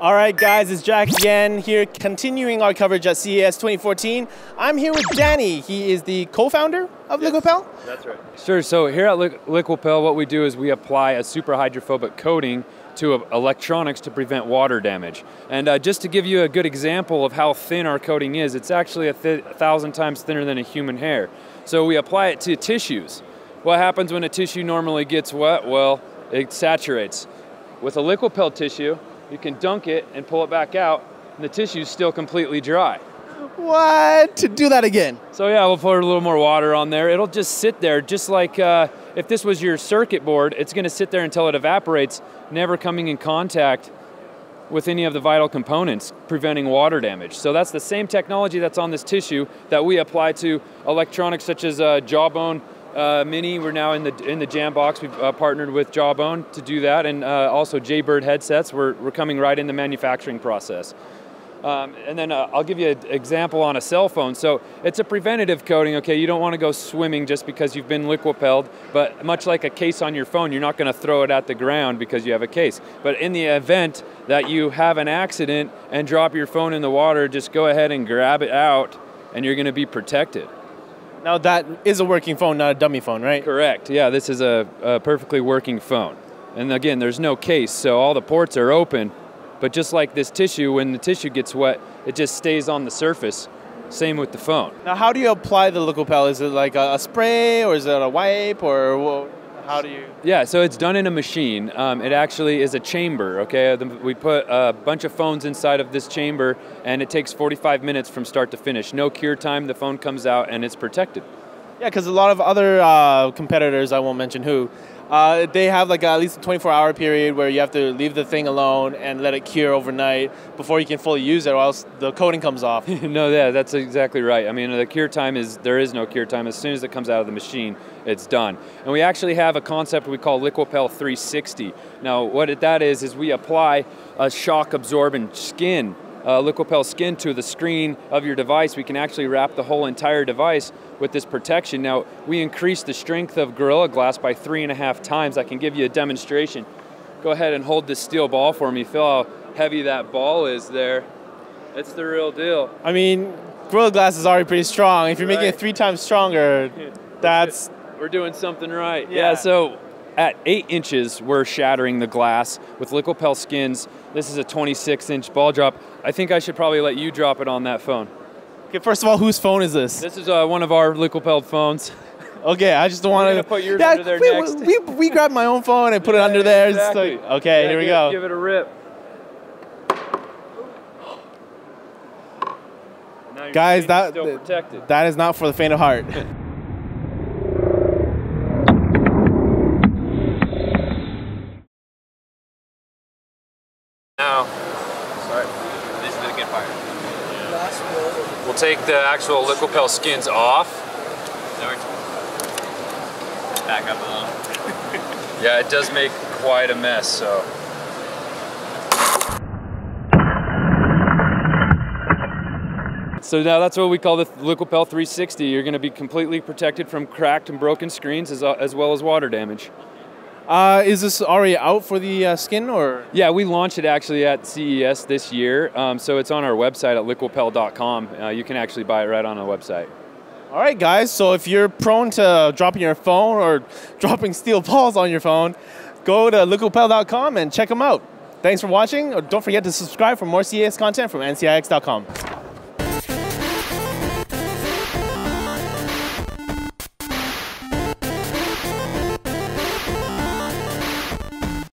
All right, guys, it's Jack again here, continuing our coverage at CES 2014. I'm here with Danny. He is the co-founder of yes, Liquipel. That's right. Sure. So here at Liquipel, what we do is we apply a super hydrophobic coating to electronics to prevent water damage. And uh, just to give you a good example of how thin our coating is, it's actually a, th a thousand times thinner than a human hair. So we apply it to tissues. What happens when a tissue normally gets wet? Well, it saturates. With a Liquipel tissue, you can dunk it and pull it back out, and the tissue's still completely dry. What? To do that again? So yeah, we'll put a little more water on there. It'll just sit there, just like uh, if this was your circuit board, it's gonna sit there until it evaporates, never coming in contact with any of the vital components, preventing water damage. So that's the same technology that's on this tissue that we apply to electronics such as uh, Jawbone uh, Mini. We're now in the in the Jam Box. We've uh, partnered with Jawbone to do that, and uh, also Jaybird headsets. We're we're coming right in the manufacturing process. Um, and then uh, I'll give you an example on a cell phone. So it's a preventative coating, okay? You don't want to go swimming just because you've been liquipelled, but much like a case on your phone, you're not going to throw it at the ground because you have a case. But in the event that you have an accident and drop your phone in the water, just go ahead and grab it out and you're going to be protected. Now that is a working phone, not a dummy phone, right? Correct. Yeah, this is a, a perfectly working phone. And again, there's no case, so all the ports are open. But just like this tissue, when the tissue gets wet, it just stays on the surface. Same with the phone. Now, how do you apply the Liquipel? Is it like a, a spray, or is it a wipe, or how do you? Yeah, so it's done in a machine. Um, it actually is a chamber. Okay, we put a bunch of phones inside of this chamber, and it takes 45 minutes from start to finish. No cure time. The phone comes out, and it's protected. Yeah, because a lot of other uh, competitors, I won't mention who, uh, they have like at least a 24 hour period where you have to leave the thing alone and let it cure overnight before you can fully use it or else the coating comes off. no, yeah, that's exactly right. I mean, the cure time is, there is no cure time. As soon as it comes out of the machine, it's done. And we actually have a concept we call Liquipel 360. Now, what that is, is we apply a shock absorbent skin uh, Liquipel skin to the screen of your device, we can actually wrap the whole entire device with this protection. Now, we increase the strength of Gorilla Glass by three and a half times. I can give you a demonstration. Go ahead and hold this steel ball for me. Feel how heavy that ball is there. It's the real deal. I mean, Gorilla Glass is already pretty strong. If you're right. making it three times stronger, that's... We're doing something right. Yeah, yeah so at eight inches, we're shattering the glass with Liquipel skins. This is a 26 inch ball drop. I think I should probably let you drop it on that phone. Okay, first of all, whose phone is this? This is uh, one of our Liquipel phones. Okay, I just don't want to put yours yeah, under there we, next. We, we grabbed my own phone and put yeah, it under there. Exactly. Like, okay, yeah, here we give, go. Give it a rip. Guys, that that is not for the faint of heart. Now, sorry, this is the good part. We'll take the actual Liquipel skins off. Back up a little. yeah, it does make quite a mess, so. So now that's what we call the Liquipel 360. You're going to be completely protected from cracked and broken screens as, uh, as well as water damage. Uh, is this already out for the uh, skin or? Yeah, we launched it actually at CES this year. Um, so it's on our website at liquipel.com. Uh, you can actually buy it right on our website. All right, guys. So if you're prone to dropping your phone or dropping steel balls on your phone, go to liquipel.com and check them out. Thanks for watching. Don't forget to subscribe for more CES content from ncix.com.